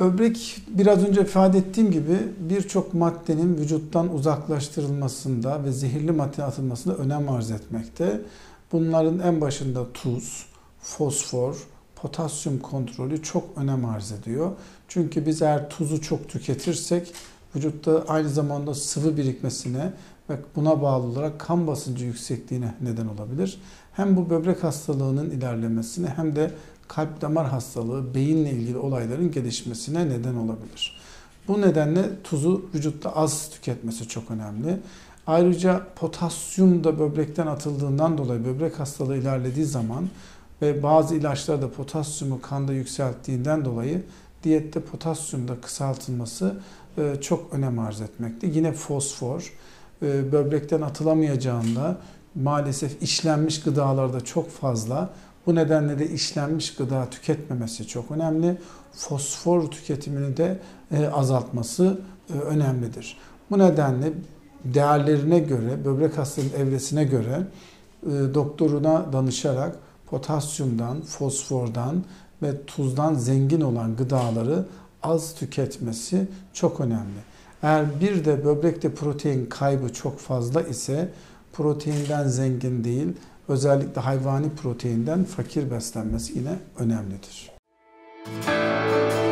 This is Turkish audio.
Böbrek biraz önce ifade ettiğim gibi birçok maddenin vücuttan uzaklaştırılmasında ve zehirli madde atılmasında önem arz etmekte. Bunların en başında tuz, fosfor, potasyum kontrolü çok önem arz ediyor. Çünkü biz eğer tuzu çok tüketirsek vücutta aynı zamanda sıvı birikmesine ve buna bağlı olarak kan basıncı yüksekliğine neden olabilir. Hem bu böbrek hastalığının ilerlemesine hem de kalp damar hastalığı, beyinle ilgili olayların gelişmesine neden olabilir. Bu nedenle tuzu vücutta az tüketmesi çok önemli. Ayrıca potasyum da böbrekten atıldığından dolayı böbrek hastalığı ilerlediği zaman ve bazı ilaçlar da potasyumu kanda yükselttiğinden dolayı diyette potasyum da kısaltılması e, çok önem arz etmekte. Yine fosfor e, böbrekten atılamayacağında maalesef işlenmiş gıdalarda çok fazla bu nedenle de işlenmiş gıda tüketmemesi çok önemli. Fosfor tüketimini de e, azaltması önemlidir. Bu nedenle değerlerine göre, böbrek hastalığının evresine göre doktoruna danışarak potasyumdan, fosfordan ve tuzdan zengin olan gıdaları az tüketmesi çok önemli. Eğer bir de böbrekte protein kaybı çok fazla ise proteinden zengin değil, özellikle hayvani proteinden fakir beslenmesi yine önemlidir. Müzik